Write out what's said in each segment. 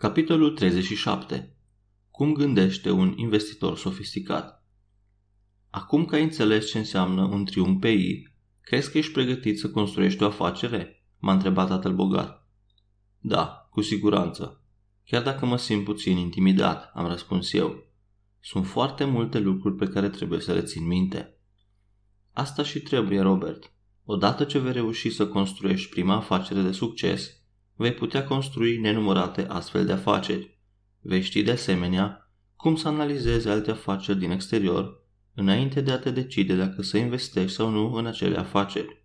Capitolul 37. Cum gândește un investitor sofisticat? Acum că ai înțeles ce înseamnă un triumf PI, crezi că ești pregătit să construiești o afacere? M-a întrebat tatăl bogat. Da, cu siguranță. Chiar dacă mă simt puțin intimidat, am răspuns eu. Sunt foarte multe lucruri pe care trebuie să le țin minte. Asta și trebuie, Robert. Odată ce vei reuși să construiești prima afacere de succes, vei putea construi nenumărate astfel de afaceri. Vei ști de asemenea cum să analizezi alte afaceri din exterior înainte de a te decide dacă să investești sau nu în acele afaceri.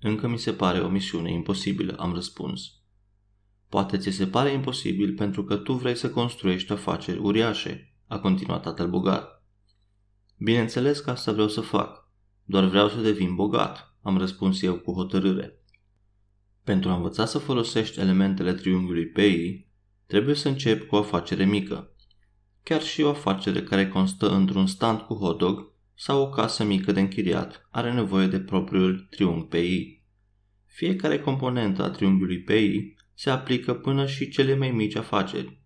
Încă mi se pare o misiune imposibilă, am răspuns. Poate ți se pare imposibil pentru că tu vrei să construiești afaceri uriașe, a continuat tatăl bogat. Bineînțeles că asta vreau să fac, doar vreau să devin bogat, am răspuns eu cu hotărâre. Pentru a învăța să folosești elementele triunghiului PI, trebuie să începi cu o afacere mică. Chiar și o afacere care constă într-un stand cu hotdog sau o casă mică de închiriat are nevoie de propriul triunghi PI. Fiecare componentă a triunghiului PI se aplică până și cele mai mici afaceri.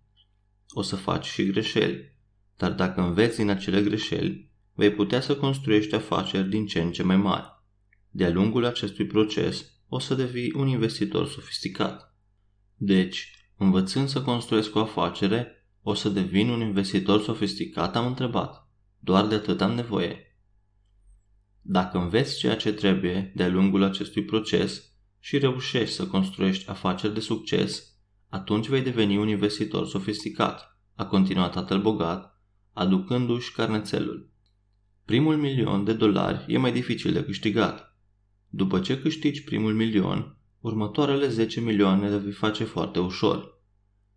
O să faci și greșeli, dar dacă înveți din acele greșeli, vei putea să construiești afaceri din ce în ce mai mari. De-a lungul acestui proces, o să devii un investitor sofisticat. Deci, învățând să construiesc o afacere, o să devin un investitor sofisticat, am întrebat. Doar de atât am nevoie. Dacă înveți ceea ce trebuie de-a lungul acestui proces și reușești să construiești afaceri de succes, atunci vei deveni un investitor sofisticat, a continuat tatăl bogat, aducându-și carnețelul. Primul milion de dolari e mai dificil de câștigat, după ce câștigi primul milion, următoarele 10 milioane le vei face foarte ușor.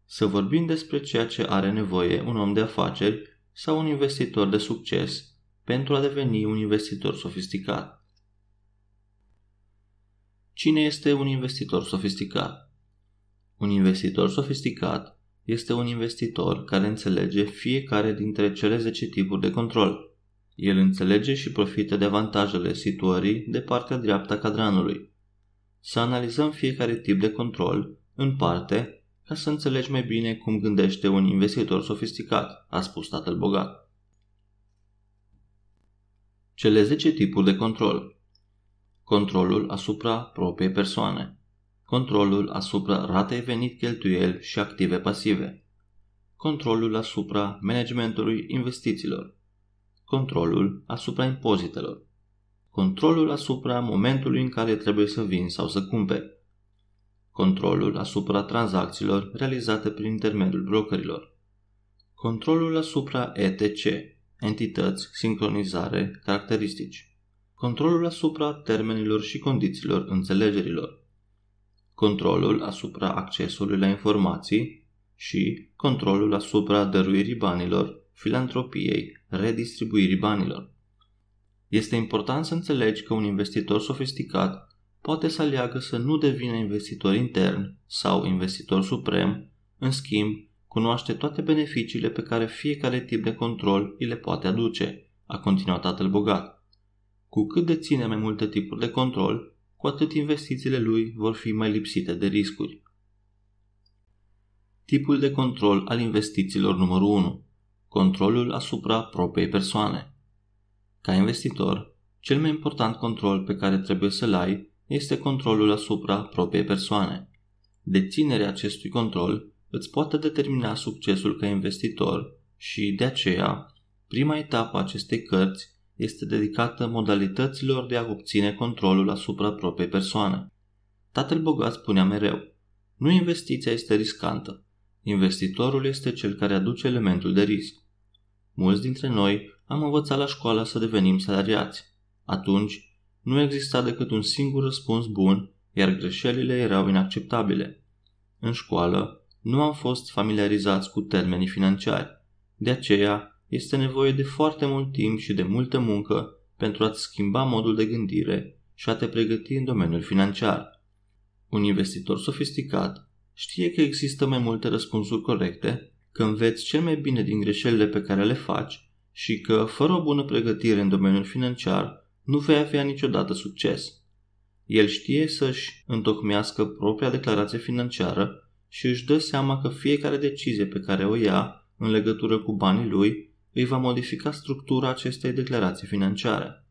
Să vorbim despre ceea ce are nevoie un om de afaceri sau un investitor de succes pentru a deveni un investitor sofisticat. Cine este un investitor sofisticat? Un investitor sofisticat este un investitor care înțelege fiecare dintre cele 10 tipuri de control – el înțelege și profită de avantajele situării de partea dreaptă a cadranului. Să analizăm fiecare tip de control în parte ca să înțelegi mai bine cum gândește un investitor sofisticat, a spus tatăl bogat. Cele 10 tipuri de control Controlul asupra propriei persoane Controlul asupra ratei venit cheltuieli și active pasive Controlul asupra managementului investițiilor controlul asupra impozitelor, controlul asupra momentului în care trebuie să vin sau să cumperi, controlul asupra tranzacțiilor realizate prin intermediul brokerilor, controlul asupra ETC, entități, sincronizare, caracteristici, controlul asupra termenilor și condițiilor înțelegerilor, controlul asupra accesului la informații și controlul asupra dăruirii banilor filantropiei, redistribuirii banilor. Este important să înțelegi că un investitor sofisticat poate să aleagă să nu devină investitor intern sau investitor suprem, în schimb, cunoaște toate beneficiile pe care fiecare tip de control îi le poate aduce, a continuat tatăl bogat. Cu cât deține mai multe tipuri de control, cu atât investițiile lui vor fi mai lipsite de riscuri. Tipul de control al investițiilor numărul 1 controlul asupra propriei persoane. Ca investitor, cel mai important control pe care trebuie să-l ai este controlul asupra propriei persoane. Deținerea acestui control îți poate determina succesul ca investitor și, de aceea, prima etapă a acestei cărți este dedicată modalităților de a obține controlul asupra propriei persoane. Tatăl bogat spunea mereu, nu investiția este riscantă, investitorul este cel care aduce elementul de risc. Mulți dintre noi am învățat la școală să devenim salariați. Atunci, nu exista decât un singur răspuns bun, iar greșelile erau inacceptabile. În școală, nu am fost familiarizați cu termenii financiari. De aceea, este nevoie de foarte mult timp și de multă muncă pentru a-ți schimba modul de gândire și a te pregăti în domeniul financiar. Un investitor sofisticat știe că există mai multe răspunsuri corecte că înveți cel mai bine din greșelile pe care le faci și că, fără o bună pregătire în domeniul financiar, nu vei avea niciodată succes. El știe să-și întocmească propria declarație financiară și își dă seama că fiecare decizie pe care o ia în legătură cu banii lui îi va modifica structura acestei declarații financiare.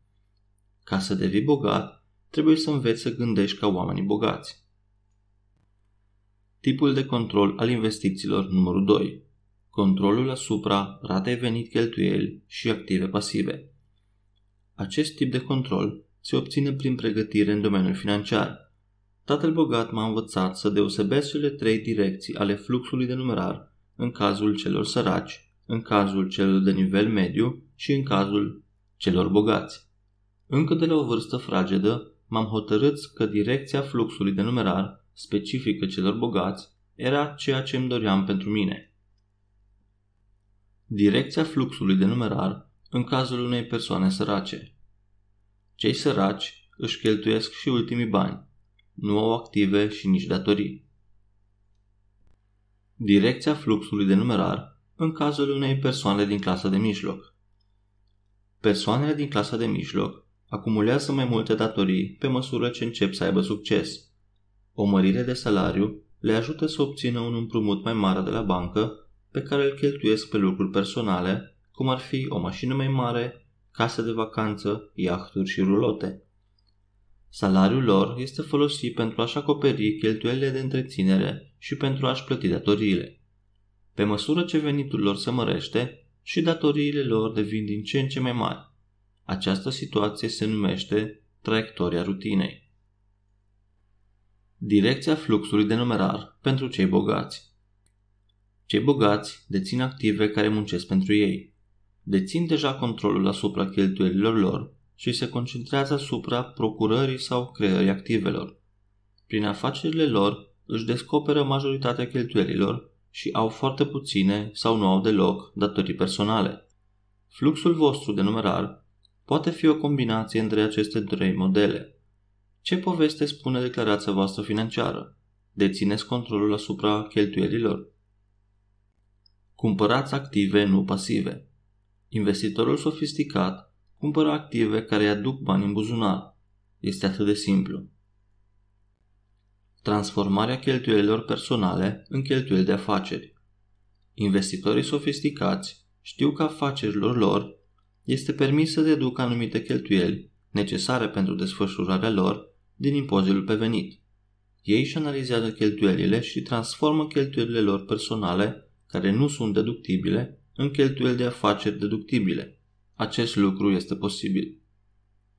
Ca să devii bogat, trebuie să înveți să gândești ca oamenii bogați. Tipul de control al investițiilor numărul 2. Controlul asupra ratei venit cheltuieli și active pasive. Acest tip de control se obține prin pregătire în domeniul financiar. Tatăl bogat m-a învățat să deosebesc cele trei direcții ale fluxului de numerar în cazul celor săraci, în cazul celor de nivel mediu și în cazul celor bogați. Încă de la o vârstă fragedă, m-am hotărât că direcția fluxului de numerar specifică celor bogați era ceea ce îmi doream pentru mine. Direcția fluxului de numerar în cazul unei persoane sărace. Cei săraci își cheltuiesc și ultimii bani, nu au active și nici datorii. Direcția fluxului de numerar în cazul unei persoane din clasa de mijloc. Persoanele din clasa de mijloc acumulează mai multe datorii pe măsură ce încep să aibă succes. O mărire de salariu le ajută să obțină un împrumut mai mare de la bancă pe care îl cheltuiesc pe lucruri personale, cum ar fi o mașină mai mare, casă de vacanță, iahturi și rulote. Salariul lor este folosit pentru a-și acoperi cheltuielile de întreținere și pentru a-și plăti datoriile. Pe măsură ce venitul lor se mărește, și datoriile lor devin din ce în ce mai mari. Această situație se numește traiectoria rutinei. Direcția fluxului de numerar pentru cei bogați. Cei bogați dețin active care muncesc pentru ei. Dețin deja controlul asupra cheltuielilor lor și se concentrează asupra procurării sau creării activelor. Prin afacerile lor își descoperă majoritatea cheltuielilor și au foarte puține sau nu au deloc datorii personale. Fluxul vostru de numerar poate fi o combinație între aceste trei modele. Ce poveste spune declarația voastră financiară? Dețineți controlul asupra cheltuielilor? Cumpărați active, nu pasive. Investitorul sofisticat cumpără active care îi aduc bani în buzunar. Este atât de simplu. Transformarea cheltuielilor personale în cheltuieli de afaceri. Investitorii sofisticați știu că afacerilor lor este permis să deducă anumite cheltuieli necesare pentru desfășurarea lor din impozitul pe venit. Ei își analizează cheltuielile și transformă cheltuielile lor personale, care nu sunt deductibile, în cheltuieli de afaceri deductibile. Acest lucru este posibil.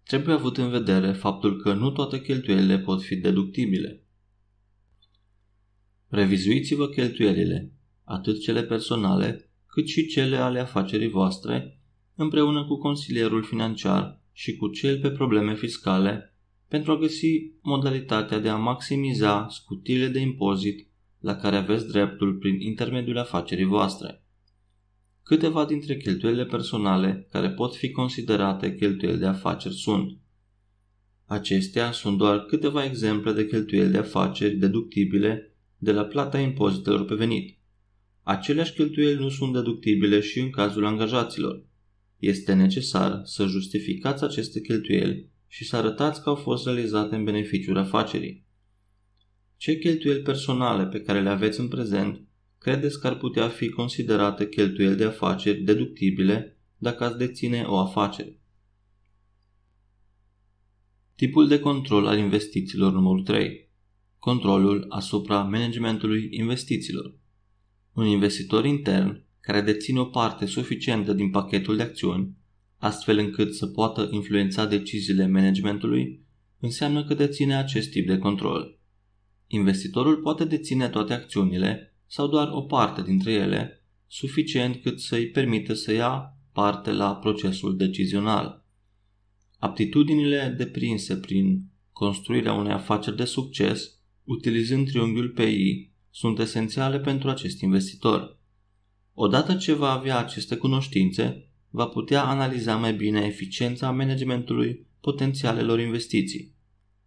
Trebuie avut în vedere faptul că nu toate cheltuielile pot fi deductibile. Revizuiți-vă cheltuielile, atât cele personale, cât și cele ale afacerii voastre, împreună cu consilierul financiar și cu cel pe probleme fiscale pentru a găsi modalitatea de a maximiza scutirile de impozit la care aveți dreptul prin intermediul afacerii voastre. Câteva dintre cheltuielile personale care pot fi considerate cheltuieli de afaceri sunt Acestea sunt doar câteva exemple de cheltuieli de afaceri deductibile de la plata impozitelor pe venit. Aceleași cheltuieli nu sunt deductibile și în cazul angajaților. Este necesar să justificați aceste cheltuieli și să arătați că au fost realizate în beneficiul afacerii. Ce cheltuieli personale pe care le aveți în prezent credeți că ar putea fi considerate cheltuieli de afaceri deductibile dacă ați deține o afacere? Tipul de control al investițiilor numărul 3. Controlul asupra managementului investițiilor. Un investitor intern care deține o parte suficientă din pachetul de acțiuni, astfel încât să poată influența deciziile managementului, înseamnă că deține acest tip de control. Investitorul poate deține toate acțiunile sau doar o parte dintre ele, suficient cât să îi permită să ia parte la procesul decizional. Aptitudinile deprinse prin construirea unei afaceri de succes, utilizând triunghiul PI, sunt esențiale pentru acest investitor. Odată ce va avea aceste cunoștințe, va putea analiza mai bine eficiența managementului potențialelor investiții.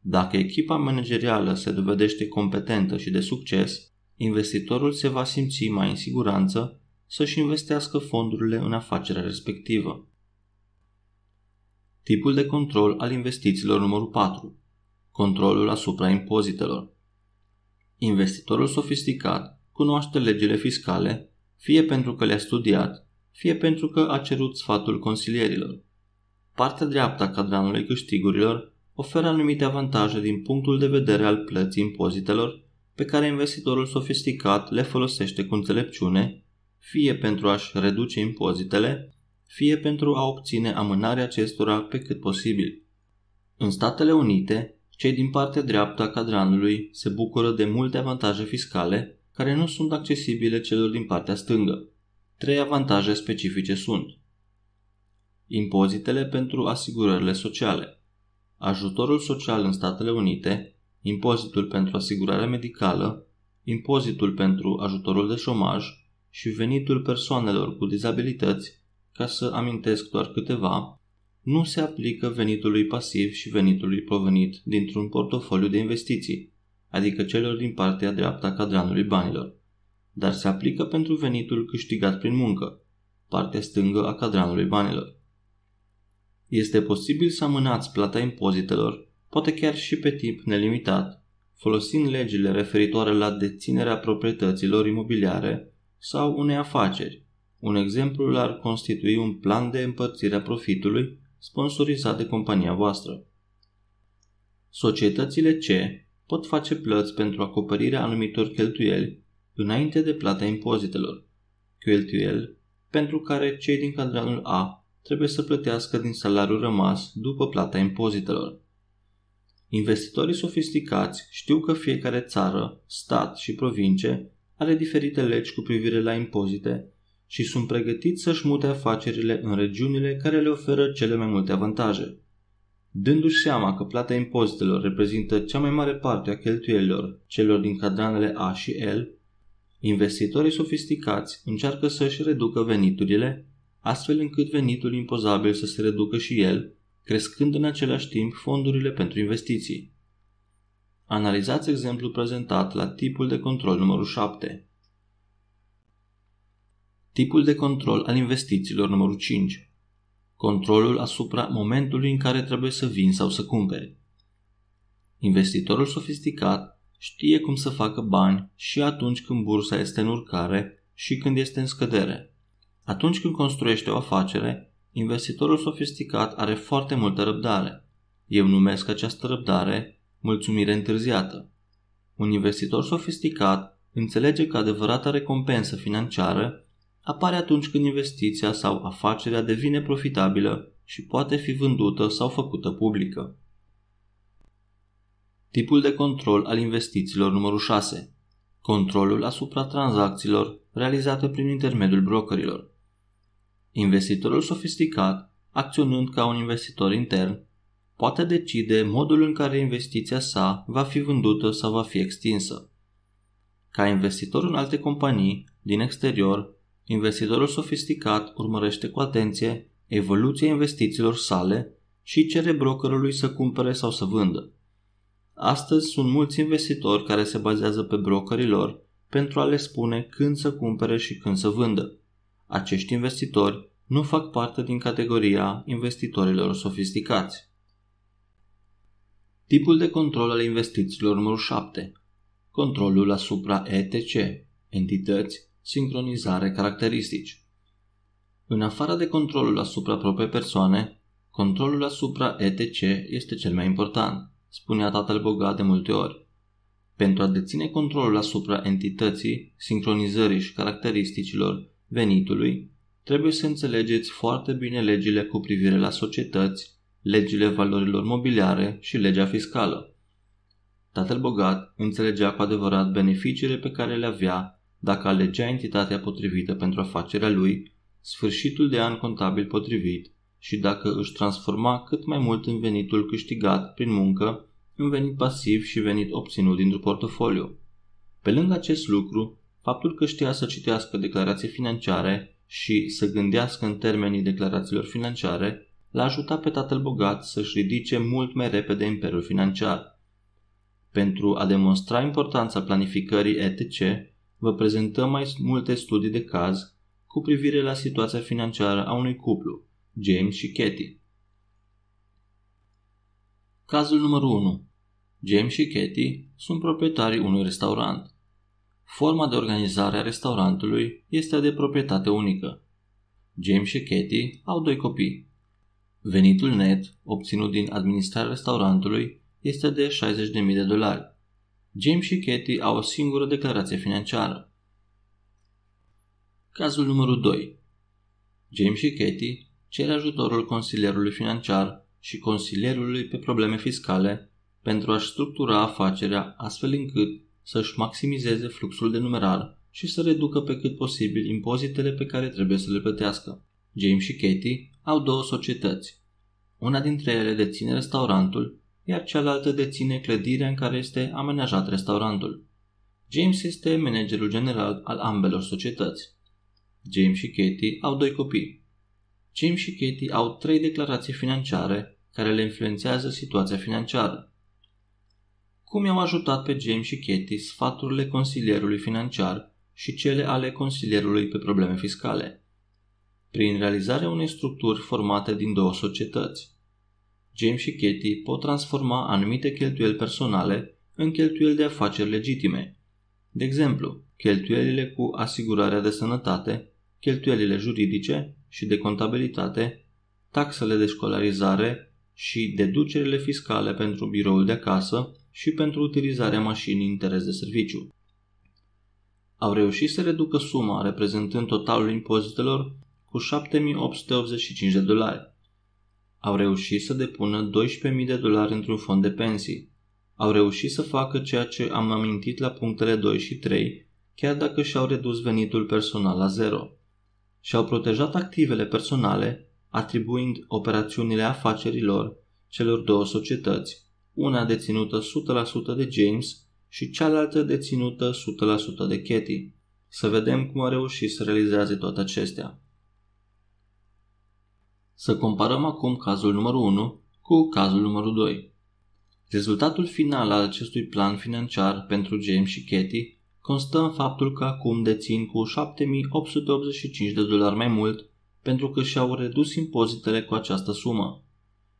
Dacă echipa managerială se dovedește competentă și de succes, investitorul se va simți mai în siguranță să-și investească fondurile în afacerea respectivă. Tipul de control al investițiilor numărul 4. Controlul asupra impozitelor. Investitorul sofisticat cunoaște legile fiscale, fie pentru că le-a studiat, fie pentru că a cerut sfatul consilierilor. Partea dreaptă a cadranului câștigurilor oferă anumite avantaje din punctul de vedere al plății impozitelor pe care investitorul sofisticat le folosește cu înțelepciune, fie pentru a-și reduce impozitele, fie pentru a obține amânarea acestora pe cât posibil. În Statele Unite, cei din partea dreaptă a cadranului se bucură de multe avantaje fiscale care nu sunt accesibile celor din partea stângă. Trei avantaje specifice sunt. Impozitele pentru asigurările sociale, ajutorul social în Statele Unite, impozitul pentru asigurarea medicală, impozitul pentru ajutorul de șomaj și venitul persoanelor cu dizabilități, ca să amintesc doar câteva, nu se aplică venitului pasiv și venitului provenit dintr-un portofoliu de investiții, adică celor din partea dreaptă a cadranului banilor, dar se aplică pentru venitul câștigat prin muncă, partea stângă a cadranului banilor. Este posibil să amânați plata impozitelor, poate chiar și pe timp nelimitat, folosind legile referitoare la deținerea proprietăților imobiliare sau unei afaceri. Un exemplu ar constitui un plan de împărțire a profitului sponsorizat de compania voastră. Societățile C pot face plăți pentru acoperirea anumitor cheltuieli înainte de plata impozitelor, cheltuieli pentru care cei din cadranul A trebuie să plătească din salariul rămas după plata impozitelor. Investitorii sofisticați știu că fiecare țară, stat și provincie are diferite legi cu privire la impozite și sunt pregătiți să-și mute afacerile în regiunile care le oferă cele mai multe avantaje. Dându-și seama că plata impozitelor reprezintă cea mai mare parte a cheltuielilor celor din cadranele A și L, investitorii sofisticați încearcă să-și reducă veniturile, astfel încât venitul impozabil să se reducă și el, crescând în același timp fondurile pentru investiții. Analizați exemplul prezentat la tipul de control numărul 7. Tipul de control al investițiilor numărul 5. Controlul asupra momentului în care trebuie să vin sau să cumpere. Investitorul sofisticat știe cum să facă bani și atunci când bursa este în urcare și când este în scădere. Atunci când construiește o afacere, investitorul sofisticat are foarte multă răbdare. Eu numesc această răbdare mulțumire întârziată. Un investitor sofisticat înțelege că adevărata recompensă financiară apare atunci când investiția sau afacerea devine profitabilă și poate fi vândută sau făcută publică. Tipul de control al investițiilor numărul 6. Controlul asupra tranzacțiilor realizate prin intermediul brokerilor. Investitorul sofisticat, acționând ca un investitor intern, poate decide modul în care investiția sa va fi vândută sau va fi extinsă. Ca investitor în alte companii, din exterior, Investitorul sofisticat urmărește cu atenție evoluția investițiilor sale și cere brokerului să cumpere sau să vândă. Astăzi sunt mulți investitori care se bazează pe brokerii lor pentru a le spune când să cumpere și când să vândă. Acești investitori nu fac parte din categoria investitorilor sofisticați. Tipul de control al investițiilor numărul 7. Controlul asupra ETC, entități, sincronizare, caracteristici. În afară de controlul asupra propriei persoane, controlul asupra ETC este cel mai important, spunea tatăl bogat de multe ori. Pentru a deține controlul asupra entității, sincronizării și caracteristicilor venitului, trebuie să înțelegeți foarte bine legile cu privire la societăți, legile valorilor mobiliare și legea fiscală. Tatăl bogat înțelegea cu adevărat beneficiile pe care le avea dacă alegea entitatea potrivită pentru afacerea lui, sfârșitul de an contabil potrivit și dacă își transforma cât mai mult în venitul câștigat prin muncă în venit pasiv și venit obținut dintr-un portofoliu. Pe lângă acest lucru, faptul că știa să citească declarații financiare și să gândească în termenii declarațiilor financiare l-a ajutat pe tatăl bogat să-și ridice mult mai repede imperiul financiar. Pentru a demonstra importanța planificării ETC, vă prezentăm mai multe studii de caz cu privire la situația financiară a unui cuplu, James și Katie. Cazul numărul 1. James și Katie sunt proprietarii unui restaurant. Forma de organizare a restaurantului este de proprietate unică. James și Katie au doi copii. Venitul net obținut din administrarea restaurantului este de 60.000 de dolari. James și Katie au o singură declarație financiară. Cazul numărul 2. James și Katie cer ajutorul consilierului financiar și consilierului pe probleme fiscale pentru a-și structura afacerea astfel încât să-și maximizeze fluxul de numerar și să reducă pe cât posibil impozitele pe care trebuie să le plătească. James și Katie au două societăți. Una dintre ele deține restaurantul, iar cealaltă deține clădirea în care este amenajat restaurantul. James este managerul general al ambelor societăți. James și Katie au doi copii. James și Katie au trei declarații financiare care le influențează situația financiară. Cum i-au ajutat pe James și Katie sfaturile consilierului financiar și cele ale consilierului pe probleme fiscale? Prin realizarea unei structuri formate din două societăți. James și Katie pot transforma anumite cheltuieli personale în cheltuieli de afaceri legitime. De exemplu, cheltuielile cu asigurarea de sănătate, cheltuielile juridice și de contabilitate, taxele de școlarizare și deducerile fiscale pentru biroul de acasă și pentru utilizarea mașinii în interes de serviciu. Au reușit să reducă suma reprezentând totalul impozitelor cu 7885 de dolari. Au reușit să depună 12.000 de dolari într-un fond de pensii. Au reușit să facă ceea ce am amintit la punctele 2 și 3, chiar dacă și-au redus venitul personal la zero. Și-au protejat activele personale, atribuind operațiunile afacerilor celor două societăți, una deținută 100% de James și cealaltă deținută 100% de Katie. Să vedem cum a reușit să realizeze toate acestea. Să comparăm acum cazul numărul 1 cu cazul numărul 2. Rezultatul final al acestui plan financiar pentru James și Katie constă în faptul că acum dețin cu 7885 de dolari mai mult pentru că și-au redus impozitele cu această sumă.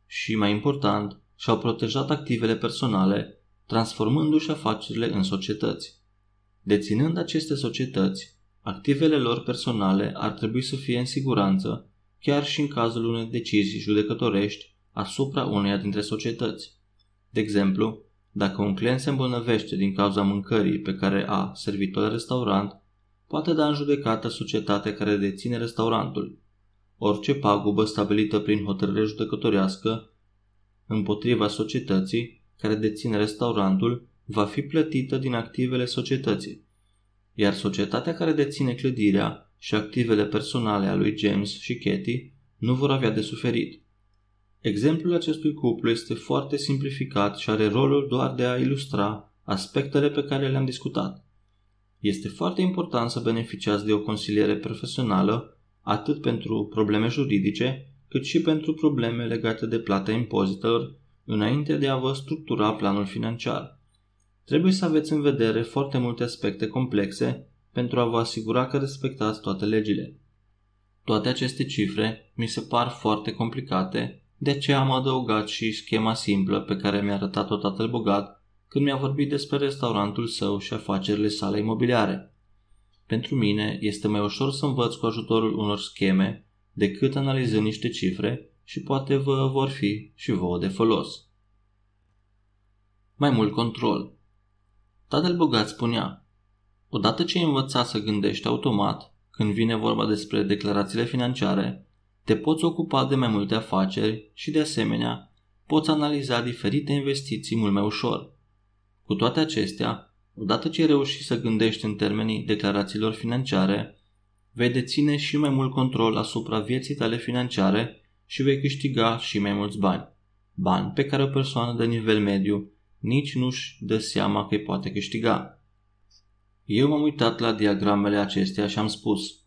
Și mai important, și-au protejat activele personale, transformându-și afacerile în societăți. Deținând aceste societăți, activele lor personale ar trebui să fie în siguranță chiar și în cazul unei decizii judecătorești asupra uneia dintre societăți. De exemplu, dacă un client se îmbolnăvește din cauza mâncării pe care a servit-o la restaurant, poate da în judecată societatea care deține restaurantul. Orice pagubă stabilită prin hotărâre judecătorească împotriva societății care deține restaurantul va fi plătită din activele societății, iar societatea care deține clădirea și activele personale a lui James și Katie nu vor avea de suferit. Exemplul acestui cuplu este foarte simplificat și are rolul doar de a ilustra aspectele pe care le-am discutat. Este foarte important să beneficiați de o consiliere profesională atât pentru probleme juridice, cât și pentru probleme legate de plata impozitelor înainte de a vă structura planul financiar. Trebuie să aveți în vedere foarte multe aspecte complexe pentru a vă asigura că respectați toate legile. Toate aceste cifre mi se par foarte complicate, de aceea am adăugat și schema simplă pe care mi-a arătat-o tatăl bogat când mi-a vorbit despre restaurantul său și afacerile sale imobiliare. Pentru mine este mai ușor să învăț cu ajutorul unor scheme decât analizând niște cifre și poate vă vor fi și vouă de folos. Mai mult control. Tatăl bogat spunea, Odată ce ai învățat să gândești automat, când vine vorba despre declarațiile financiare, te poți ocupa de mai multe afaceri și, de asemenea, poți analiza diferite investiții mult mai ușor. Cu toate acestea, odată ce ai reușit să gândești în termenii declarațiilor financiare, vei deține și mai mult control asupra vieții tale financiare și vei câștiga și mai mulți bani. Bani pe care o persoană de nivel mediu nici nu-și dă seama că îi poate câștiga. Eu m-am uitat la diagramele acestea și am spus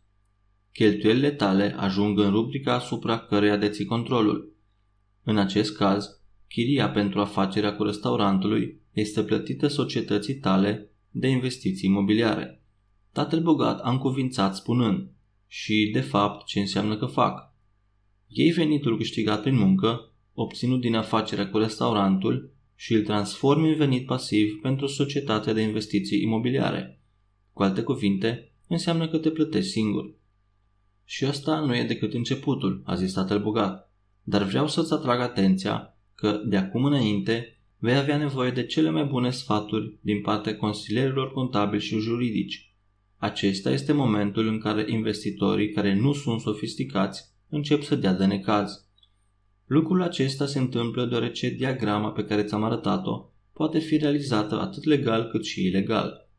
Cheltuielile tale ajung în rubrica asupra căreia deții controlul. În acest caz, chiria pentru afacerea cu restaurantului este plătită societății tale de investiții imobiliare. Tatăl bogat a încuvințat spunând și, de fapt, ce înseamnă că fac. Ei venitul câștigat prin muncă, obținut din afacerea cu restaurantul și îl transformi în venit pasiv pentru societatea de investiții imobiliare. Cu alte cuvinte, înseamnă că te plătești singur. Și ăsta nu e decât începutul, a zis tatăl bogat, dar vreau să-ți atrag atenția că de acum înainte vei avea nevoie de cele mai bune sfaturi din partea consilierilor contabili și juridici. Acesta este momentul în care investitorii care nu sunt sofisticați încep să dea de necaz. Lucrul acesta se întâmplă deoarece diagrama pe care ți-am arătat-o poate fi realizată atât legal cât și ilegal.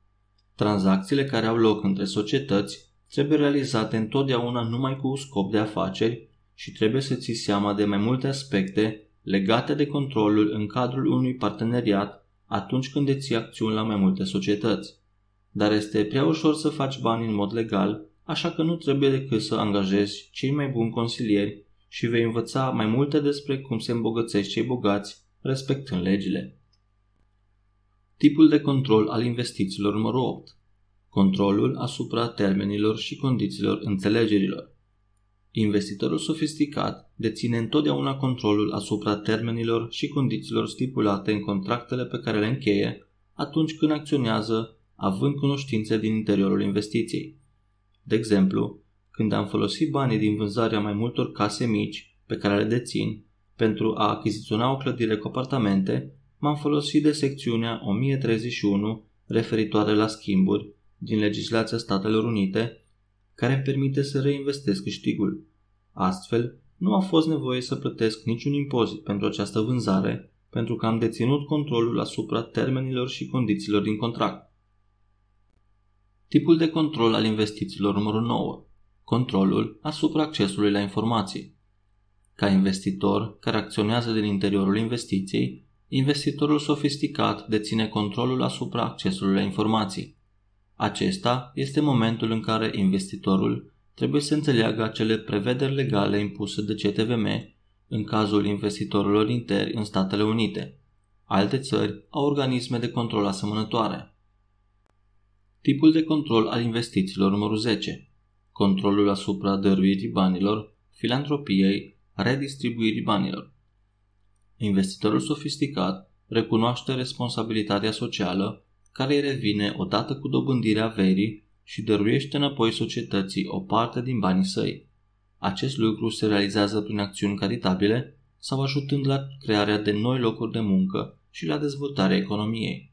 Tranzacțiile care au loc între societăți trebuie realizate întotdeauna numai cu scop de afaceri și trebuie să ții seama de mai multe aspecte legate de controlul în cadrul unui parteneriat atunci când deții acțiuni la mai multe societăți. Dar este prea ușor să faci bani în mod legal, așa că nu trebuie decât să angajezi cei mai buni consilieri și vei învăța mai multe despre cum se îmbogățești cei bogați, respectând legile. Tipul de control al investițiilor numărul 8. Controlul asupra termenilor și condițiilor înțelegerilor. Investitorul sofisticat deține întotdeauna controlul asupra termenilor și condițiilor stipulate în contractele pe care le încheie atunci când acționează având cunoștințe din interiorul investiției. De exemplu, când am folosit banii din vânzarea mai multor case mici pe care le dețin pentru a achiziționa o clădire cu apartamente, m-am folosit de secțiunea 1031 referitoare la schimburi din legislația Statelor Unite, care îmi permite să reinvestesc câștigul. Astfel, nu a fost nevoie să plătesc niciun impozit pentru această vânzare, pentru că am deținut controlul asupra termenilor și condițiilor din contract. Tipul de control al investițiilor numărul 9. Controlul asupra accesului la informații. Ca investitor care acționează din interiorul investiției, investitorul sofisticat deține controlul asupra accesului la informații. Acesta este momentul în care investitorul trebuie să înțeleagă acele prevederi legale impuse de CTVM în cazul investitorilor interni în Statele Unite. Alte țări au organisme de control asemănătoare. Tipul de control al investițiilor numărul 10. Controlul asupra dăruirii banilor, filantropiei, redistribuirii banilor. Investitorul sofisticat recunoaște responsabilitatea socială care îi revine odată cu dobândirea verii și dăruiește înapoi societății o parte din banii săi. Acest lucru se realizează prin acțiuni caritabile sau ajutând la crearea de noi locuri de muncă și la dezvoltarea economiei.